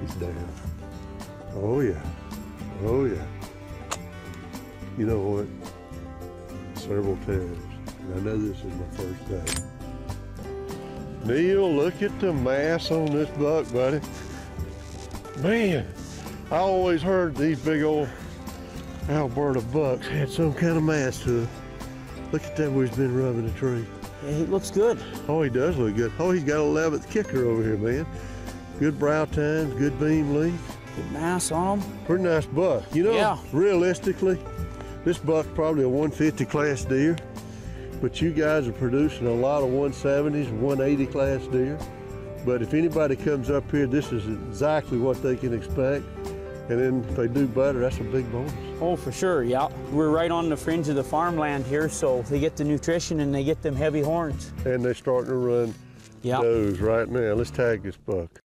He's down. Oh yeah. Oh yeah. You know what? Several times. And I know this is my first day. Neil, look at the mass on this buck, buddy. Man, I always heard these big old Alberta bucks had some kind of mass to them. Look at that where he's been rubbing the tree. Yeah, he looks good. Oh, he does look good. Oh, he's got a 11th kicker over here, man. Good brow tines, good beam length. Good mass on them. Pretty nice buck. You know, Yeah. realistically, this buck's probably a 150 class deer, but you guys are producing a lot of 170s, 180 class deer. But if anybody comes up here, this is exactly what they can expect. And then if they do better, that's a big bonus. Oh, for sure, yeah. We're right on the fringe of the farmland here, so they get the nutrition and they get them heavy horns. And they're starting to run Yeah. those right now. Let's tag this buck.